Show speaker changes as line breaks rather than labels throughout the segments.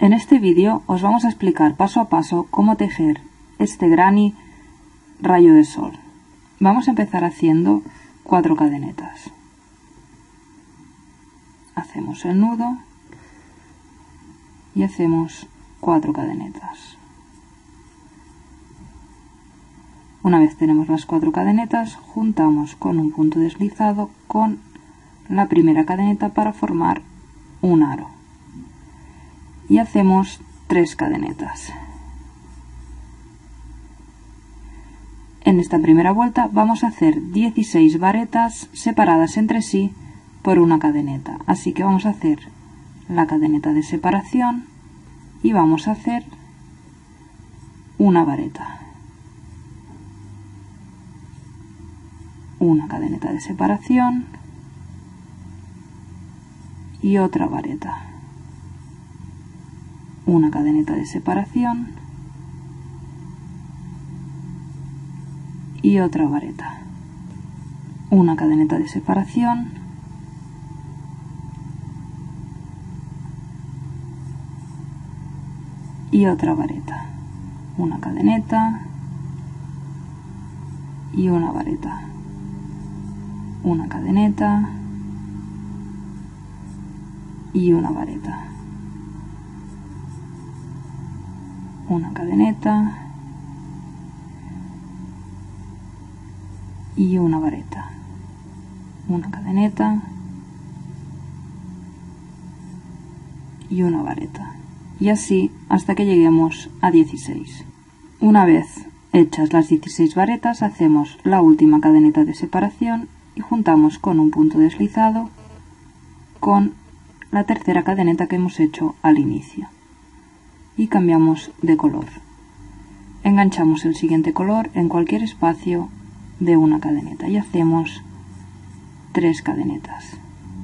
En este vídeo os vamos a explicar paso a paso cómo tejer este granny rayo de sol. Vamos a empezar haciendo cuatro cadenetas. Hacemos el nudo y hacemos cuatro cadenetas. Una vez tenemos las cuatro cadenetas, juntamos con un punto deslizado con la primera cadeneta para formar un aro. Y hacemos tres cadenetas. En esta primera vuelta vamos a hacer 16 varetas separadas entre sí por una cadeneta. Así que vamos a hacer la cadeneta de separación y vamos a hacer una vareta. Una cadeneta de separación y otra vareta. Una cadeneta de separación y otra vareta. Una cadeneta de separación y otra vareta. Una cadeneta y una vareta. Una cadeneta y una vareta. Una cadeneta y una vareta. Una cadeneta y una vareta. Y así hasta que lleguemos a 16. Una vez hechas las 16 varetas hacemos la última cadeneta de separación y juntamos con un punto deslizado con la tercera cadeneta que hemos hecho al inicio y cambiamos de color. Enganchamos el siguiente color en cualquier espacio de una cadeneta y hacemos tres cadenetas.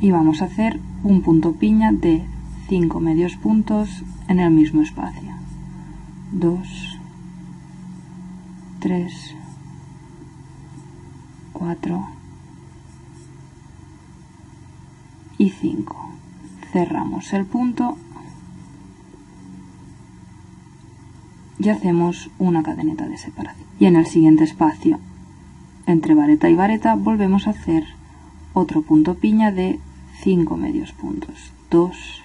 Y vamos a hacer un punto piña de 5 medios puntos en el mismo espacio. 2 3 4 y 5 cerramos el punto y hacemos una cadeneta de separación. Y en el siguiente espacio entre vareta y vareta volvemos a hacer otro punto piña de 5 medios puntos. 2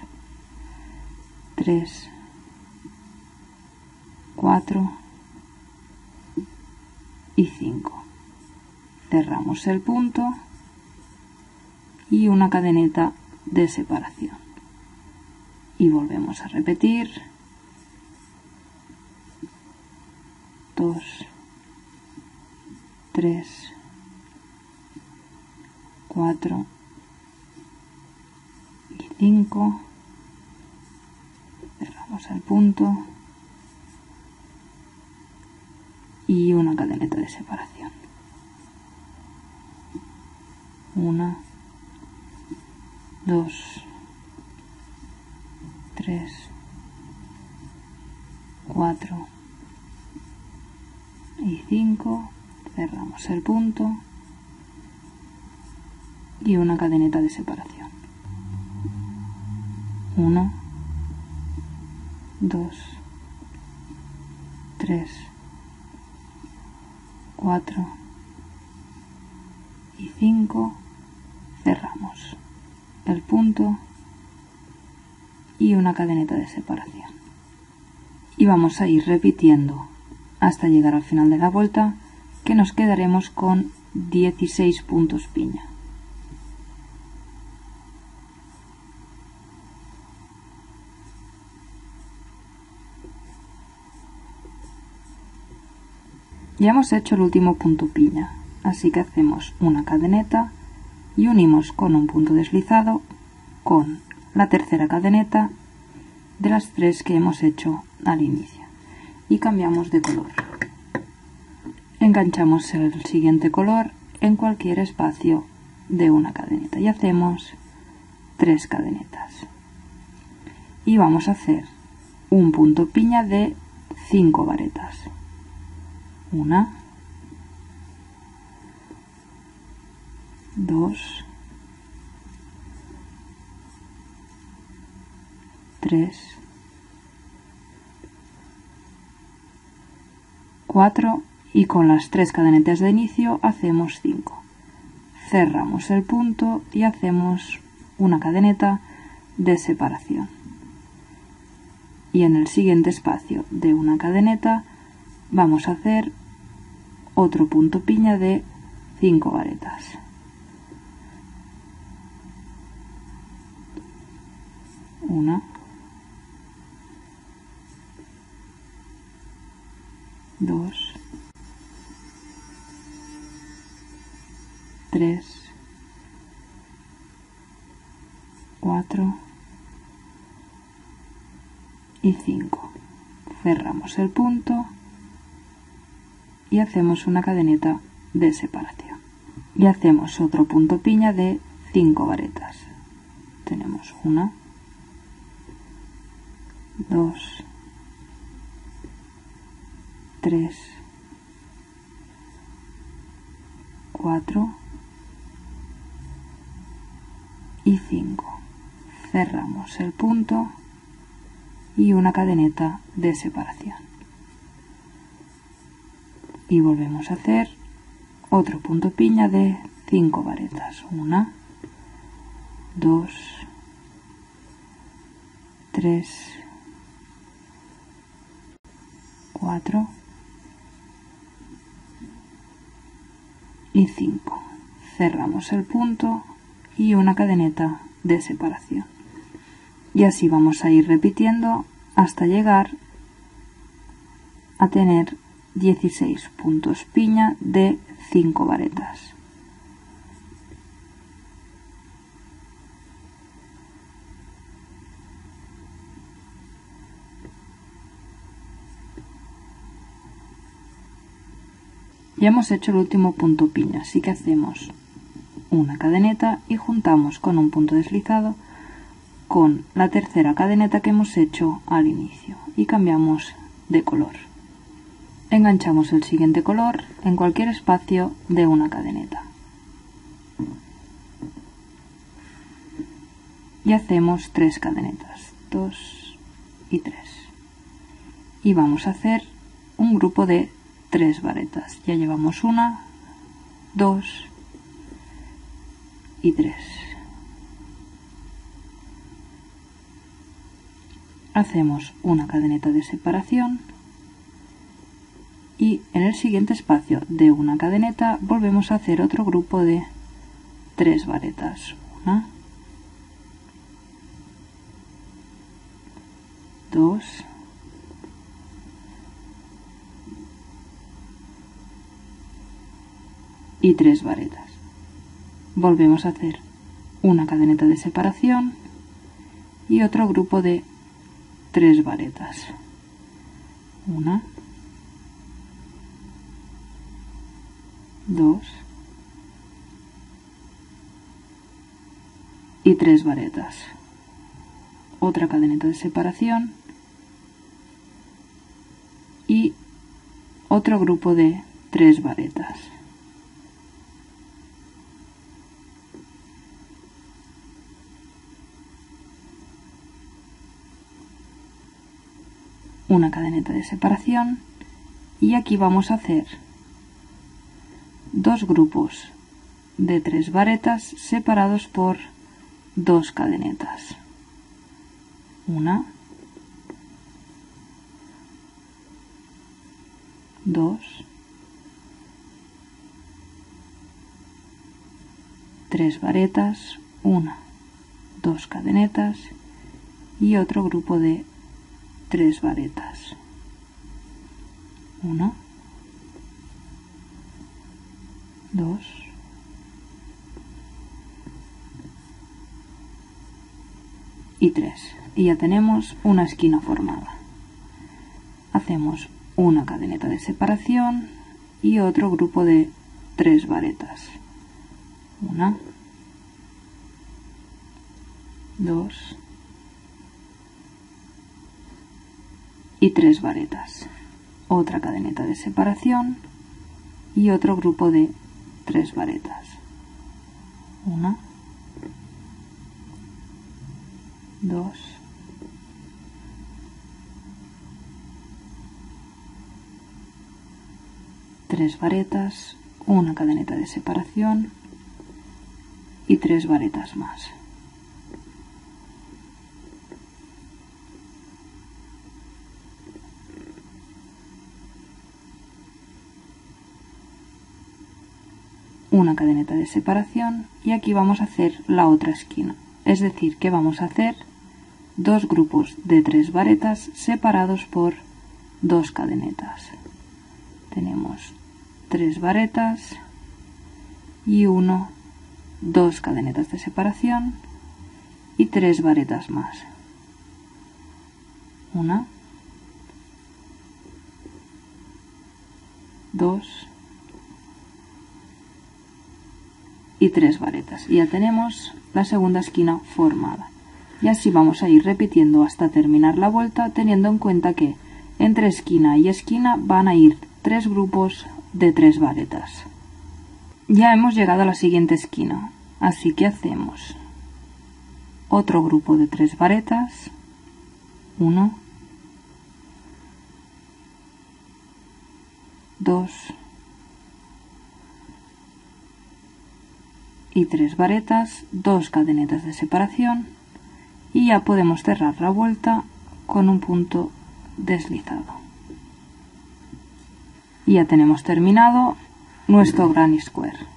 3 4 y 5 cerramos el punto y una cadeneta de separación. Y volvemos a repetir 2 3 4 y 5 cerramos el punto y una cadeneta de separación. Una 2, 3, 4 y 5. Cerramos el punto y una cadeneta de separación. 1, 2, 3, 4 y 5. Cerramos el punto y una cadeneta de separación. Y vamos a ir repitiendo hasta llegar al final de la vuelta que nos quedaremos con 16 puntos piña. Ya hemos hecho el último punto piña, así que hacemos una cadeneta y unimos con un punto deslizado con la tercera cadeneta de las tres que hemos hecho al inicio y cambiamos de color. Enganchamos el siguiente color en cualquier espacio de una cadeneta y hacemos tres cadenetas. Y vamos a hacer un punto piña de cinco varetas. Una 2, 3, 4 y con las tres cadenetas de inicio hacemos 5. Cerramos el punto y hacemos una cadeneta de separación. Y en el siguiente espacio de una cadeneta vamos a hacer otro punto piña de 5 varetas. Una, dos, tres, cuatro y cinco. Cerramos el punto y hacemos una cadeneta de separación. Y hacemos otro punto piña de 5 varetas. Tenemos una, dos, tres, cuatro y 5. Cerramos el punto y una cadeneta de separación. Y volvemos a hacer otro punto piña de 5 varetas. Una, dos, tres, cuatro y 5. Cerramos el punto y una cadeneta de separación. Y así vamos a ir repitiendo hasta llegar a tener 16 puntos piña de 5 varetas. Ya hemos hecho el último punto piña, así que hacemos una cadeneta y juntamos con un punto deslizado con la tercera cadeneta que hemos hecho al inicio y cambiamos de color. Enganchamos el siguiente color en cualquier espacio de una cadeneta. Y hacemos tres cadenetas, dos y tres. Y vamos a hacer un grupo de tres varetas. Ya llevamos una, dos y 3. Hacemos una cadeneta de separación y en el siguiente espacio de una cadeneta volvemos a hacer otro grupo de tres varetas. Una, dos, y tres varetas. Volvemos a hacer una cadeneta de separación y otro grupo de tres varetas. Una dos y tres varetas. Otra cadeneta de separación y otro grupo de tres varetas una cadeneta de separación y aquí vamos a hacer dos grupos de tres varetas separados por dos cadenetas. Una dos tres varetas una dos cadenetas y otro grupo de tres varetas. Una, dos, y tres. Y ya tenemos una esquina formada. Hacemos una cadeneta de separación y otro grupo de tres varetas. Una, dos, y tres varetas. Otra cadeneta de separación y otro grupo de tres varetas. Una, dos, tres varetas, una cadeneta de separación y tres varetas más. Una cadeneta de separación y aquí vamos a hacer la otra esquina. Es decir que vamos a hacer dos grupos de tres varetas separados por dos cadenetas. Tenemos tres varetas y uno dos cadenetas de separación y tres varetas más. Una dos y tres varetas. Y ya tenemos la segunda esquina formada. Y así vamos a ir repitiendo hasta terminar la vuelta, teniendo en cuenta que entre esquina y esquina van a ir tres grupos de tres varetas. Ya hemos llegado a la siguiente esquina, así que hacemos otro grupo de tres varetas, uno, dos, y tres varetas, dos cadenetas de separación y ya podemos cerrar la vuelta con un punto deslizado. Y ya tenemos terminado nuestro granny square.